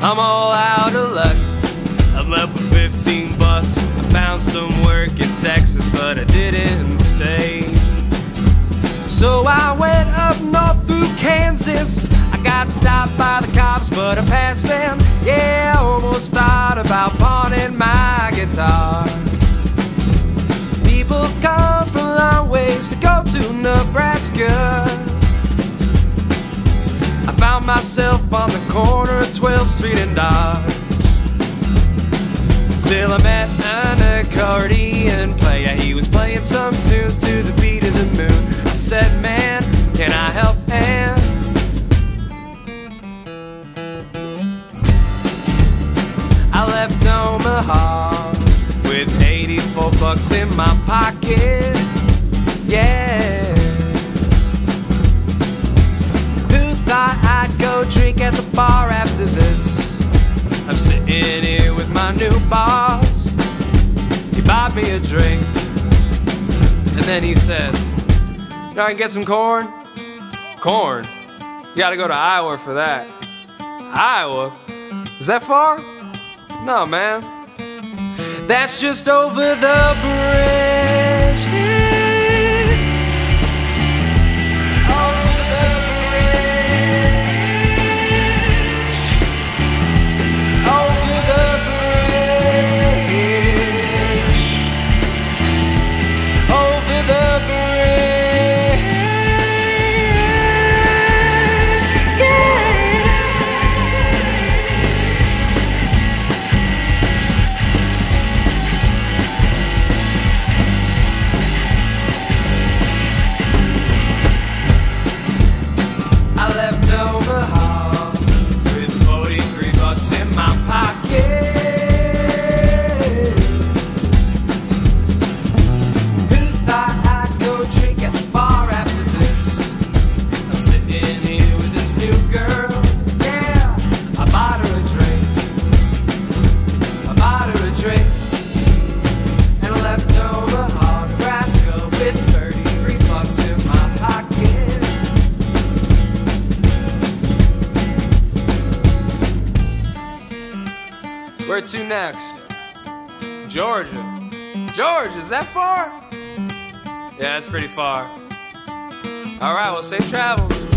I'm all out of luck. I'm left with 15 bucks. I found some work in Texas, but I didn't stay. So I went up north through Kansas. I got stopped by the cops, but I passed them. Yeah, I almost thought about pawning my guitar. People come from long ways to go to Nebraska. I found myself on the corner of 12th Street and Dodge. Till I met an accordion player. He was playing some tunes to the beat of the moon. I said, Man, can I help? And I left Omaha with 84 bucks in my pocket. Yeah. Drink at the bar after this? I'm sitting here with my new boss. He bought me a drink. And then he said, "Yo, I can get some corn? Corn? You gotta go to Iowa for that. Iowa? Is that far? No, man. That's just over the bridge. Where to next? Georgia. Georgia, is that far? Yeah, that's pretty far. All right, well, safe travels.